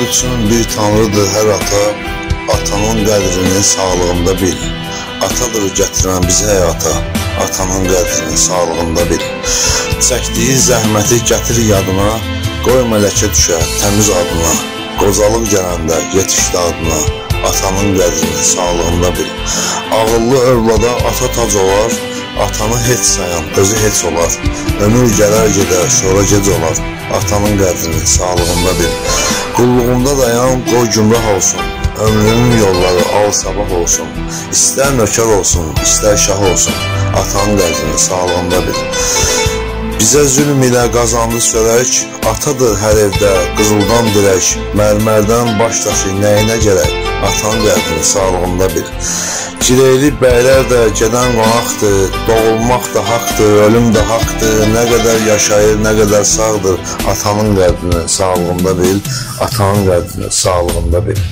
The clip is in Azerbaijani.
üçün bir tanrıdır hər ata, atanın qədrini sağlığında bil. Atadır gətirən bizi həyata, atanın qədrini sağlığında bil. Çəkdiyi zəhməti gətir yadına, qoyma ləkə düşə təmiz adına. Qocalıq gələndə yetiş dadına, atanın qədrini sağlığında bil. Ağıllı övlada ata tac olar, atanı heç sayan özü heç olar. Ömür gələr gedər, sonra gec olar, atanın qədrini sağlığında bil. Qulluğunda dayan, qoy gümrah olsun. Ömrünün yolları al sabah olsun. İstər nökər olsun, istər şah olsun. Atanın qədrini sağlığında bil. Bizə zülm ilə qazandı sörək, atadır hər evdə qızıldan dirək, mərmərdən baş daşı nəyinə gərək, atanın qədrini sağlığında bil. Cireyli bəylər də gedən qonaqdır, doğulmaq da haqdır, ölüm də haqdır, nə qədər yaşayır, nə qədər sağdır, atanın qədrini sağlığında bil, atanın qədrini sağlığında bil.